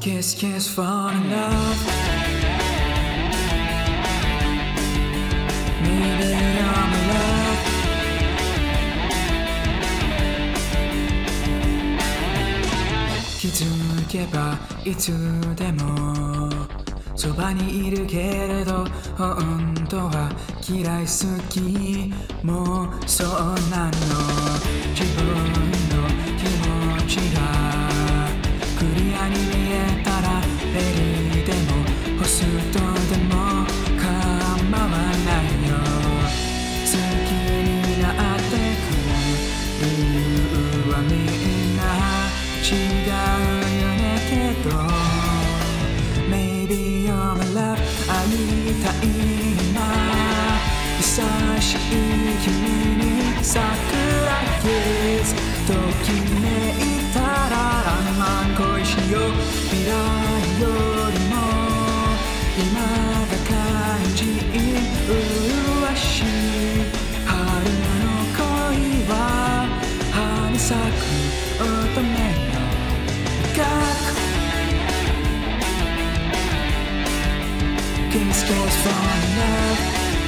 Kiss, kiss, fall in love. Maybe I'm in love. "気づけばいつでもそばにいるけれど本当は嫌い好きもうそうなの自分の気持ちがクリアに見ストでも構わないよ。好きになってくる理由はみんな違うよねけど。Maybe you're my love 会いたいな。優しい君に桜 Kiss ときめいたらランマン恋しよう。未来よ。咲く乙女の学 Kiss, kiss, fall in love